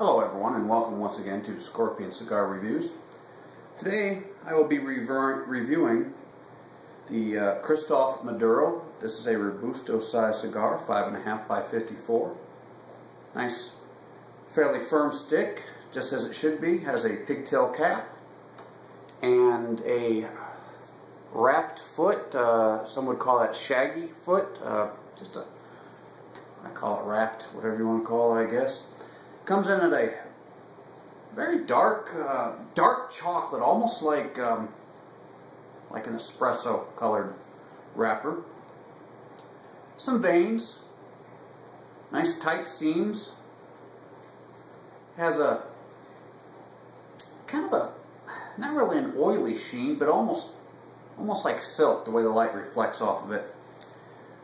Hello everyone and welcome once again to Scorpion Cigar Reviews. Today I will be reviewing the uh, Kristoff Maduro. This is a Robusto size cigar, 5.5 by 54. Nice, fairly firm stick, just as it should be. Has a pigtail cap and a wrapped foot. Uh, some would call that shaggy foot. Uh, just a, I call it wrapped, whatever you want to call it, I guess. Comes in at a very dark, uh, dark chocolate, almost like um, like an espresso colored wrapper. Some veins, nice tight seams. Has a kind of a not really an oily sheen, but almost almost like silk the way the light reflects off of it.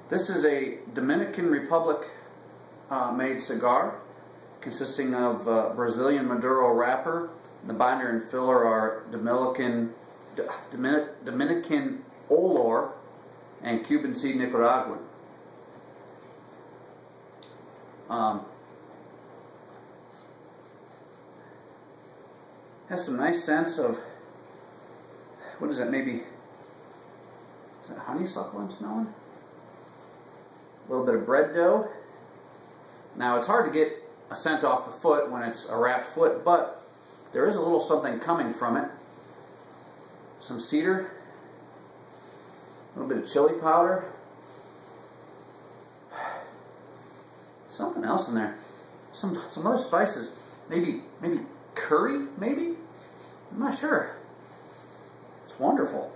This is a Dominican Republic uh, made cigar consisting of uh, Brazilian Maduro wrapper. The binder and filler are Dominican, Dominic, Dominican Olor and Cuban seed Nicaraguan. Um, has some nice sense of, what is that, maybe, is that honeysuckle I'm smelling? A little bit of bread dough. Now it's hard to get a scent off the foot when it's a wrapped foot, but there is a little something coming from it. Some cedar, a little bit of chili powder, something else in there. Some some other spices, maybe maybe curry, maybe? I'm not sure. It's wonderful.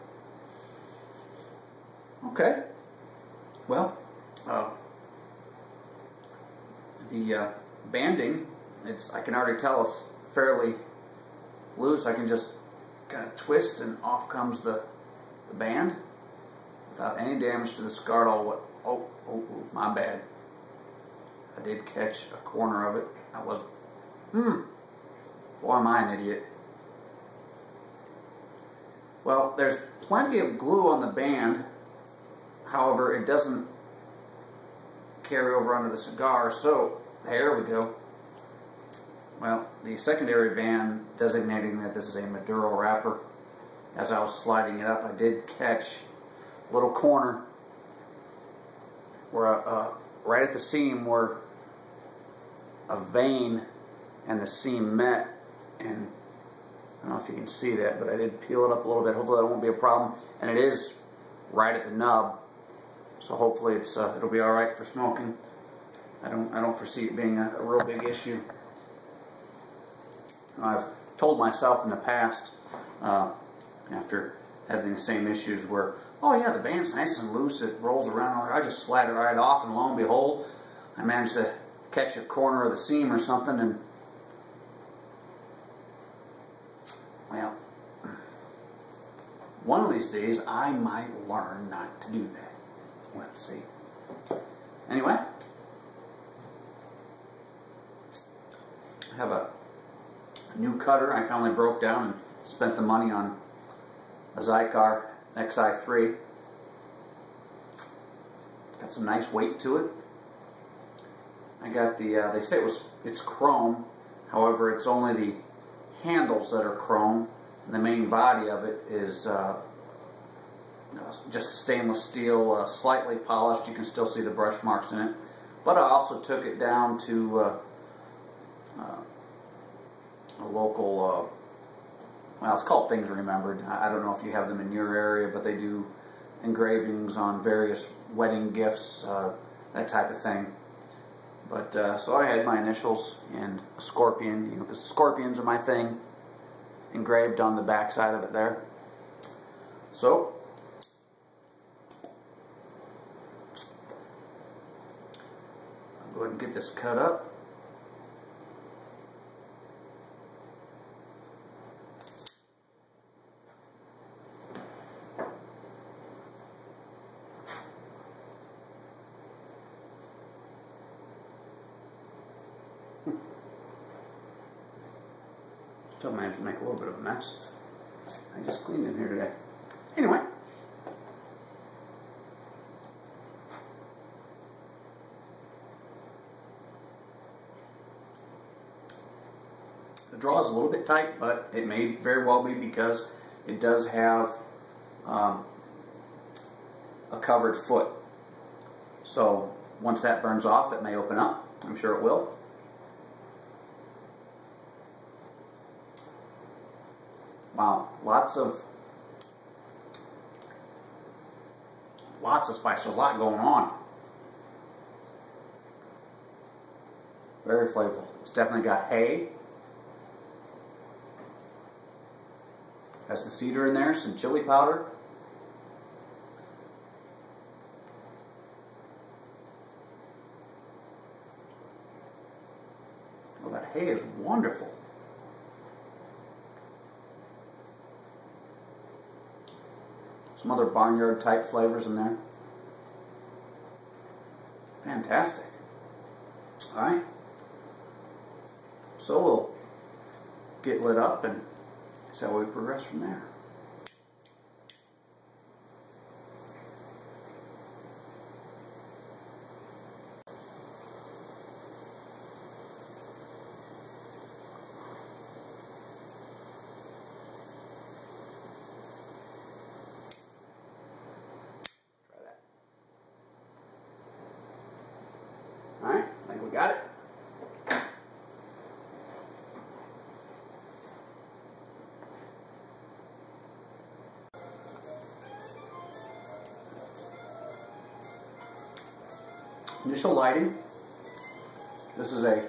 Okay. Well, uh, the uh, banding, it's I can already tell it's fairly loose. I can just kind of twist and off comes the, the band without any damage to the cigar at all. Oh, oh, oh, my bad. I did catch a corner of it. I was, hmm. Boy, am I an idiot. Well, there's plenty of glue on the band. However, it doesn't carry over onto the cigar, so there we go. Well, the secondary band designating that this is a Maduro wrapper. As I was sliding it up, I did catch a little corner where, uh, right at the seam where a vein and the seam met, and I don't know if you can see that, but I did peel it up a little bit. Hopefully that won't be a problem, and it is right at the nub, so hopefully it's uh, it'll be all right for smoking. I don't, I don't foresee it being a, a real big issue. I've told myself in the past, uh, after having the same issues where, oh yeah, the band's nice and loose, it rolls around, I just slide it right off, and lo and behold, I managed to catch a corner of the seam or something, and well, one of these days I might learn not to do that. Let's see. Anyway, have a new cutter. I finally broke down and spent the money on a Xikar XI3. Got some nice weight to it. I got the, uh, they say it was, it's chrome. However, it's only the handles that are chrome. And the main body of it is uh, just stainless steel, uh, slightly polished. You can still see the brush marks in it. But I also took it down to uh, uh, a local, uh, well, it's called Things Remembered. I don't know if you have them in your area, but they do engravings on various wedding gifts, uh, that type of thing. But uh, so I had my initials and a scorpion, you know, because scorpions are my thing, engraved on the back side of it there. So, I'll go ahead and get this cut up. Still managed to make a little bit of a mess. I just cleaned in here today. Anyway. The draw is a little bit tight, but it may very well be because it does have um, a covered foot. So once that burns off, it may open up. I'm sure it will. Lots of lots of spice. There's a lot going on. Very flavorful. It's definitely got hay. Has the cedar in there, some chili powder. Oh, that hay is wonderful. Some other barnyard type flavors in there. Fantastic. All right. So we'll get lit up and see how we progress from there. Alright, I think got it. Initial lighting. This is a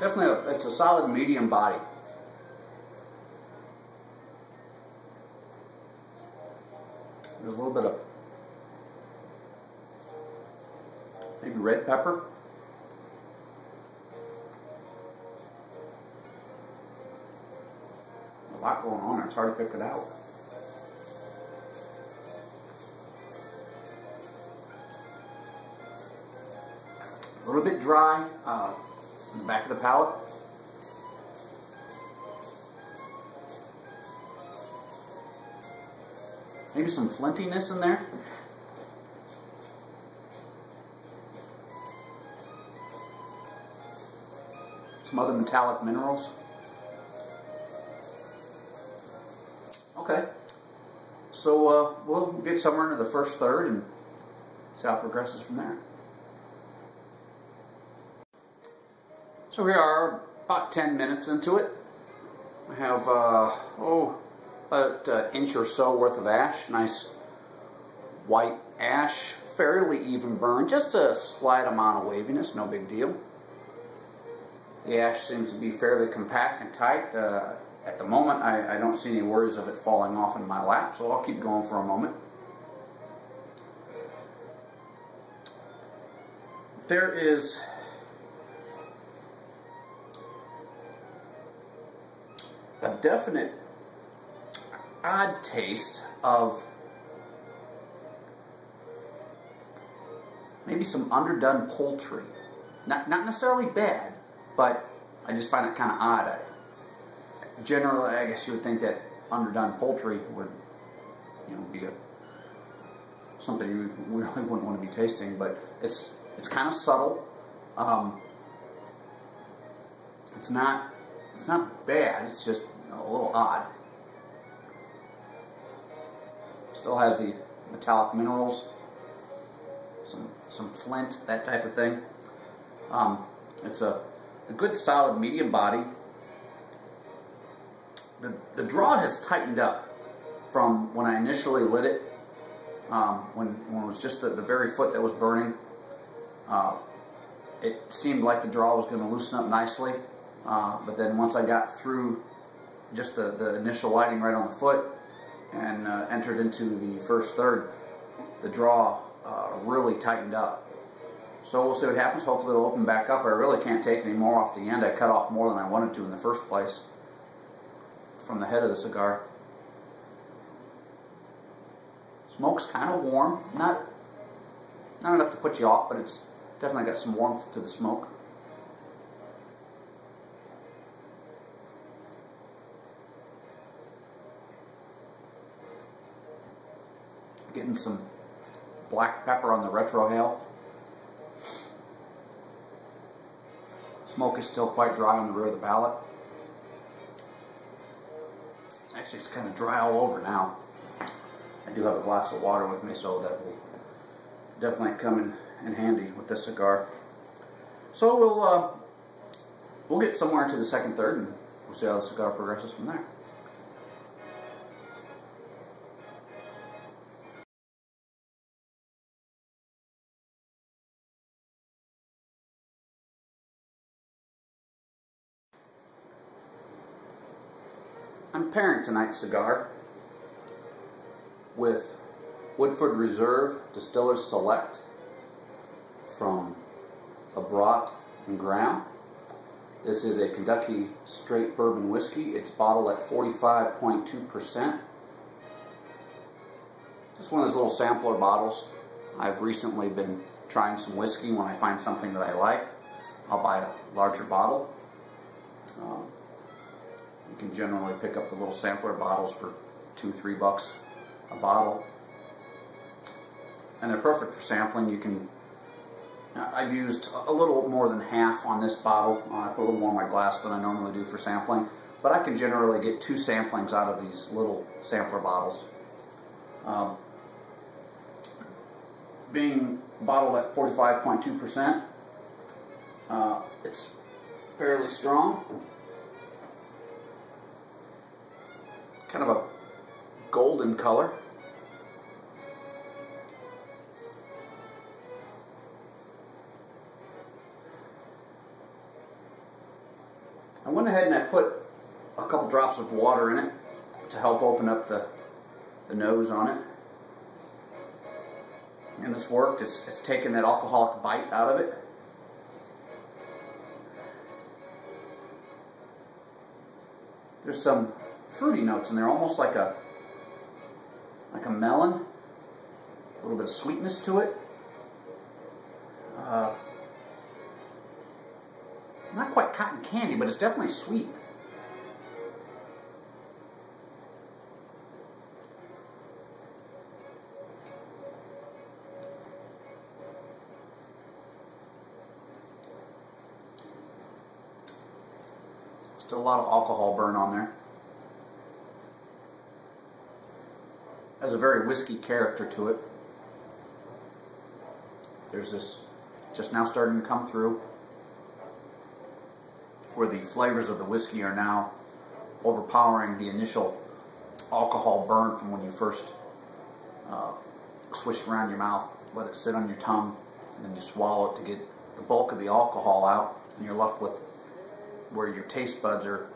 definitely a, it's a solid medium body. There's a little bit of maybe red pepper. A lot going on. It's hard to pick it out. A little bit dry uh, in the back of the palate. Maybe some flintiness in there. Some other metallic minerals. Okay. So uh, we'll get somewhere into the first third and see how it progresses from there. So we are about 10 minutes into it. I have, uh, oh, about an inch or so worth of ash. Nice white ash, fairly even burn, just a slight amount of waviness, no big deal. The ash seems to be fairly compact and tight. Uh, at the moment, I, I, don't see any worries of it falling off in my lap, so I'll keep going for a moment. There is a definite odd taste of maybe some underdone poultry. Not, not necessarily bad, but I just find it kind of odd. I, generally, I guess you would think that underdone poultry would, you know, be a, something you really wouldn't want to be tasting, but it's it's kind of subtle. Um, it's not it's not bad. It's just a little odd. Still has the metallic minerals, some some flint, that type of thing. Um, it's a, a good solid medium body. The, the draw has tightened up from when I initially lit it, um, when, when it was just the, the very foot that was burning. Uh, it seemed like the draw was going to loosen up nicely, uh, but then once I got through just the, the initial lighting right on the foot and uh, entered into the first third, the draw uh, really tightened up. So we'll see what happens. Hopefully it'll open back up. I really can't take any more off the end. I cut off more than I wanted to in the first place from the head of the cigar. Smoke's kind of warm. Not, not enough to put you off, but it's definitely got some warmth to the smoke. Getting some black pepper on the retrohale. Smoke is still quite dry on the rear of the palate. Actually, it's kind of dry all over now. I do have a glass of water with me, so that will definitely come in, in handy with this cigar. So we'll uh, we'll get somewhere into the second third, and we'll see how the cigar progresses from there. I'm pairing tonight's cigar with Woodford Reserve Distiller's Select from Labrot and Graham. This is a Kentucky straight bourbon whiskey. It's bottled at 45.2%. Just one of those little sampler bottles. I've recently been trying some whiskey. When I find something that I like, I'll buy a larger bottle. Um, you can generally pick up the little sampler bottles for two, three bucks a bottle. And they're perfect for sampling. You can, I've used a little more than half on this bottle. Uh, I put a little more in my glass than I normally do for sampling. But I can generally get two samplings out of these little sampler bottles. Um, being bottled at 45.2%, uh, it's fairly strong. Kind of a golden color. I went ahead and I put a couple drops of water in it to help open up the, the nose on it. And it's worked. It's, it's taken that alcoholic bite out of it. There's some fruity notes in there, almost like a like a melon. A little bit of sweetness to it. Uh, not quite cotton candy, but it's definitely sweet. Still a lot of alcohol burn on there. Has a very whiskey character to it. There's this just now starting to come through where the flavors of the whiskey are now overpowering the initial alcohol burn from when you first uh, swish it around your mouth, let it sit on your tongue, and then you swallow it to get the bulk of the alcohol out, and you're left with where your taste buds are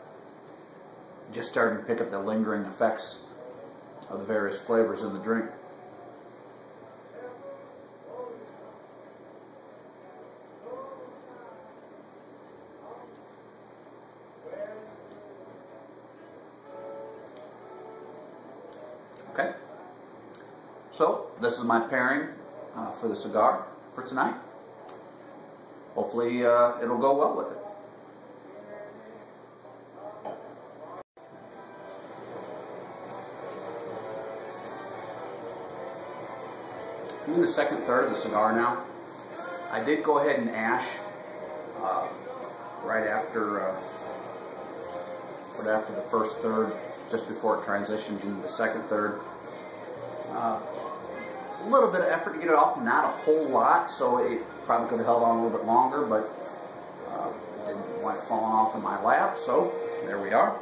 just starting to pick up the lingering effects of the various flavors in the drink. Okay, so this is my pairing uh, for the cigar for tonight. Hopefully uh, it'll go well with it. In the second third of the cigar now. I did go ahead and ash uh, right after uh, right after the first third, just before it transitioned into the second third. Uh, a little bit of effort to get it off, not a whole lot, so it probably could have held on a little bit longer, but uh, didn't want it falling off in my lap, so there we are.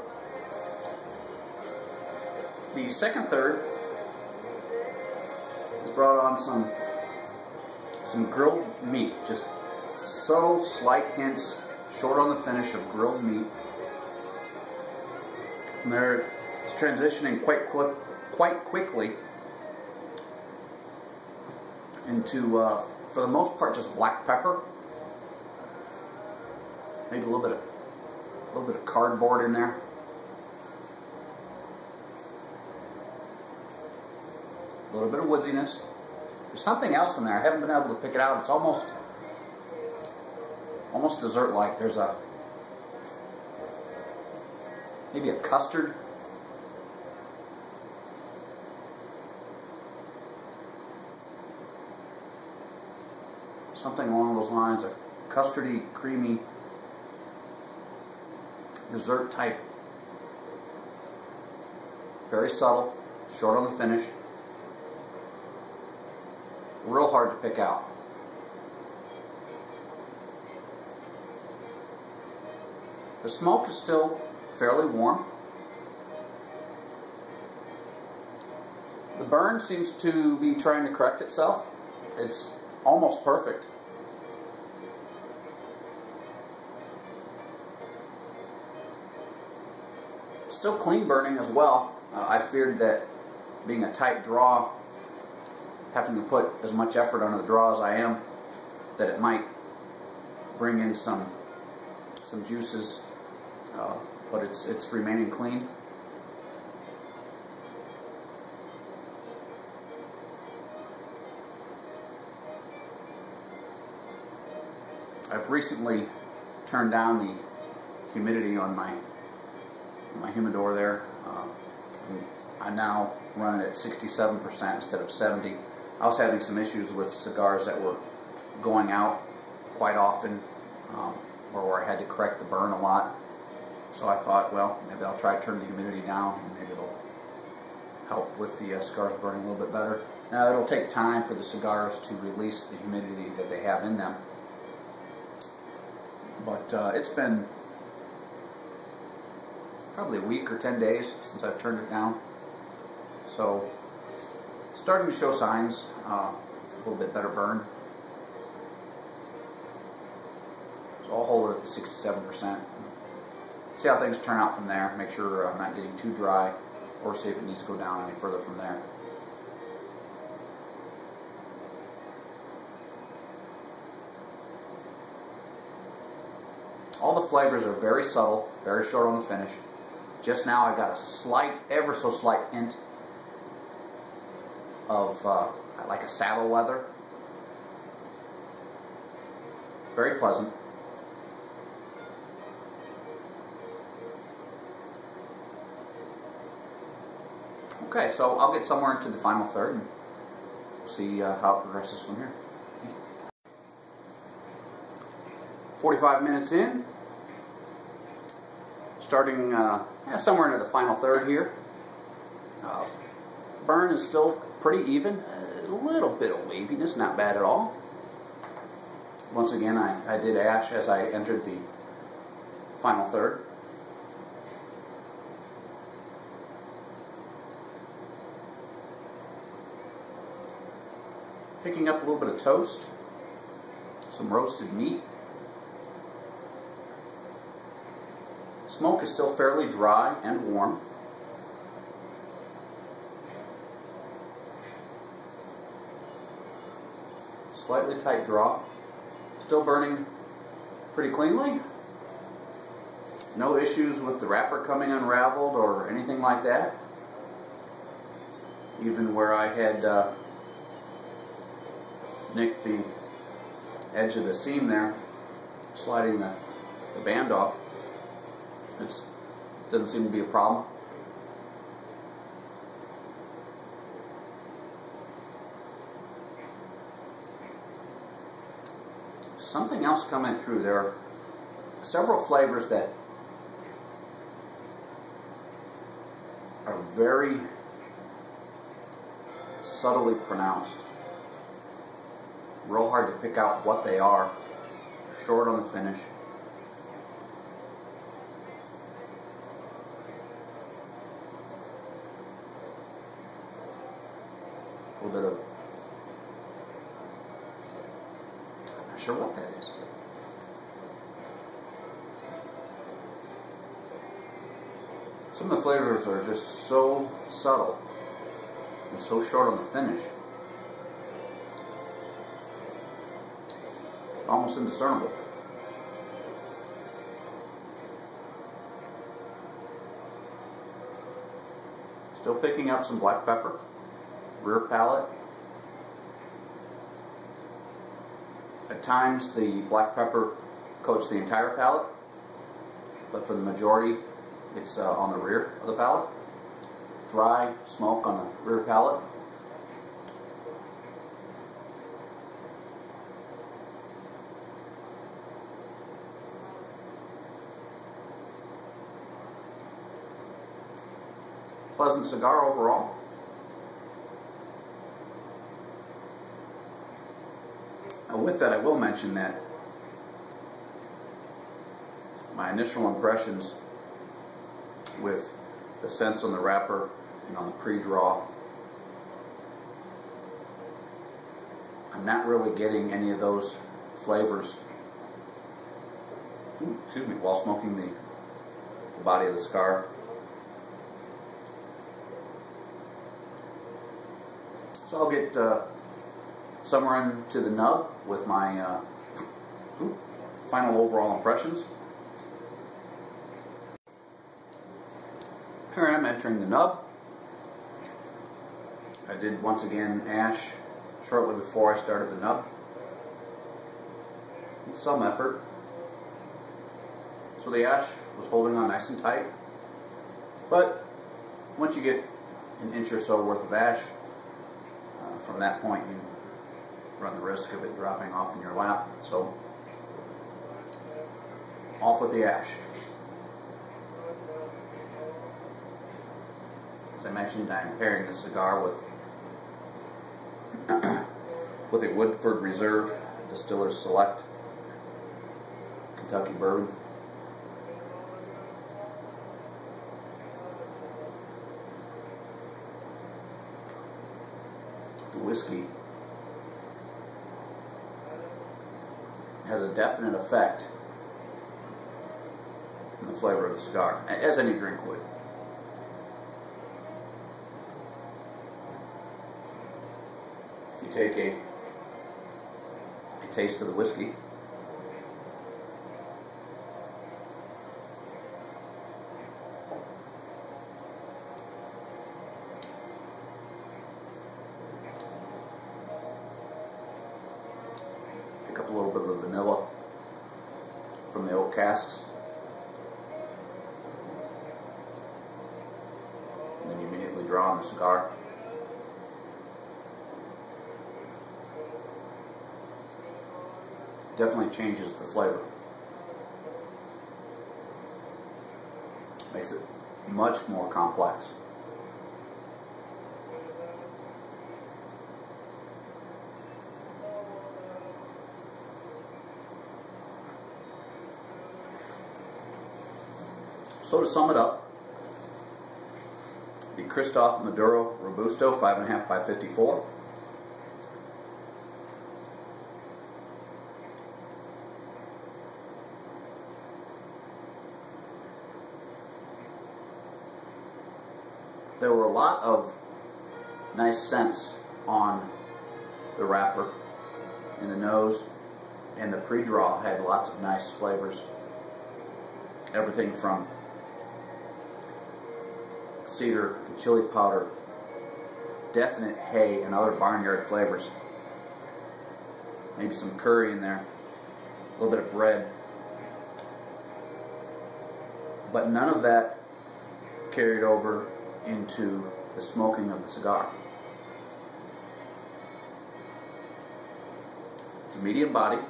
The second third brought on some some grilled meat, just subtle, slight hints, short on the finish of grilled meat. And there, it's transitioning quite quick, quite quickly into, uh, for the most part, just black pepper. Maybe a little bit of, a little bit of cardboard in there. A little bit of woodsiness. There's something else in there. I haven't been able to pick it out. It's almost almost dessert-like. There's a maybe a custard. Something along those lines, a custardy, creamy dessert type. Very subtle, short on the finish. Real hard to pick out. The smoke is still fairly warm. The burn seems to be trying to correct itself. It's almost perfect. Still clean burning as well. Uh, I feared that being a tight draw, having to put as much effort onto the draw as I am, that it might bring in some some juices, uh, but it's it's remaining clean. I've recently turned down the humidity on my my humidor there. Uh, I now run it at 67% instead of 70. I was having some issues with cigars that were going out quite often, um, or where I had to correct the burn a lot. So I thought, well, maybe I'll try to turn the humidity down, and maybe it'll help with the uh, cigars burning a little bit better. Now, it'll take time for the cigars to release the humidity that they have in them. But uh, it's been probably a week or 10 days since I've turned it down. So, starting to show signs, uh, a little bit better burn. So I'll hold it at the 67%. See how things turn out from there. Make sure I'm not getting too dry or see if it needs to go down any further from there. All the flavors are very subtle, very short on the finish. Just now I got a slight, ever so slight hint of uh, like a saddle leather. Very pleasant. Okay, so I'll get somewhere into the final third and see uh, how it progresses from here. 45 minutes in, starting uh, somewhere into the final third here. Uh, burn is still pretty even, a little bit of waviness, not bad at all. Once again, I, I did ash as I entered the final third. Picking up a little bit of toast, some roasted meat. Smoke is still fairly dry and warm. Slightly tight draw. Still burning pretty cleanly. No issues with the wrapper coming unraveled or anything like that. Even where I had uh, nicked the edge of the seam there, sliding the, the band off. It doesn't seem to be a problem. Something else coming through. There are several flavors that are very subtly pronounced. Real hard to pick out what they are. Short on the finish. a little bit of, I'm not sure what that is. Some of the flavors are just so subtle and so short on the finish. Almost indiscernible. Still picking up some black pepper rear palate. At times the black pepper coats the entire palate, but for the majority it's uh, on the rear of the palate. Dry smoke on the rear palate. pleasant cigar overall. Now with that, I will mention that my initial impressions with the scents on the wrapper and on the pre-draw. I'm not really getting any of those flavors. Excuse me while smoking the, the body of the cigar so I'll get uh, somewhere into the nub with my uh, final overall impressions. Here I am entering the nub. I did once again ash shortly before I started the nub. Some effort. So the ash was holding on nice and tight. But once you get an inch or so worth of ash, uh, from that point you run the risk of it dropping off in your lap. So off with the ash. As I mentioned, I'm pairing the cigar with with a Woodford Reserve Distillers Select Kentucky Bourbon. The whiskey has a definite effect on the flavor of the cigar, as any drink would. You take a, a taste of the whiskey. Pick up a little bit of the vanilla from the oak casks. And then you immediately draw on the cigar. Definitely changes the flavor. Makes it much more complex. So to sum it up, the Kristoff Maduro Robusto 5.5 by 54 there were a lot of nice scents on the wrapper in the nose and the pre-draw had lots of nice flavors. Everything from cedar and chili powder definite hay and other barnyard flavors. Maybe some curry in there a little bit of bread. But none of that carried over into the smoking of the cigar. It's a medium body,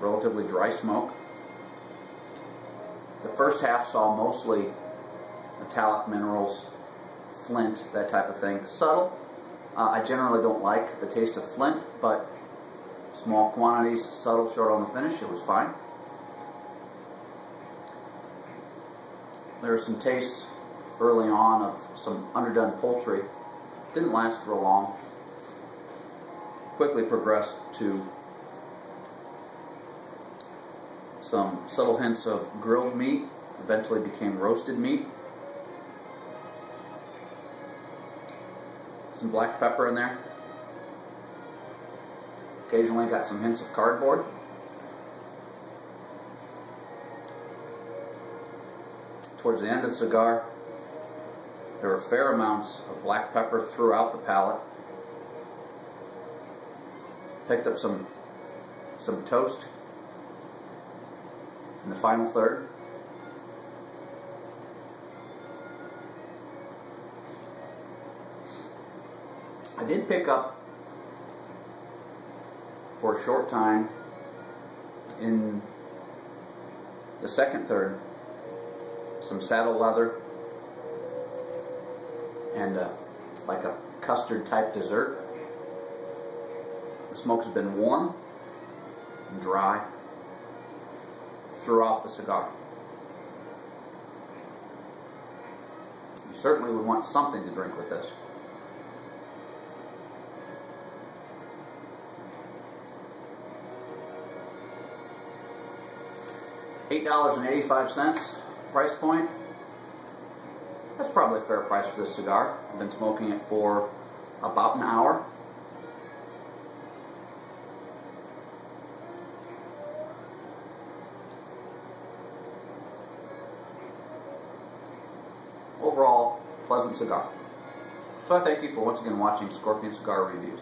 relatively dry smoke. The first half saw mostly metallic minerals, flint, that type of thing. Subtle. Uh, I generally don't like the taste of flint, but small quantities, subtle, short on the finish, it was fine. There are some tastes early on of some underdone poultry. Didn't last real long. Quickly progressed to some subtle hints of grilled meat, eventually became roasted meat. Some black pepper in there. Occasionally got some hints of cardboard. Towards the end of the cigar, there are fair amounts of black pepper throughout the palate. Picked up some some toast in the final third. I did pick up for a short time in the second third some saddle leather and uh, like a custard type dessert. The smoke has been warm and dry throughout the cigar. You certainly would want something to drink with this. $8.85 price point. Probably a fair price for this cigar. I've been smoking it for about an hour. Overall, pleasant cigar. So I thank you for once again watching Scorpion Cigar Reviews.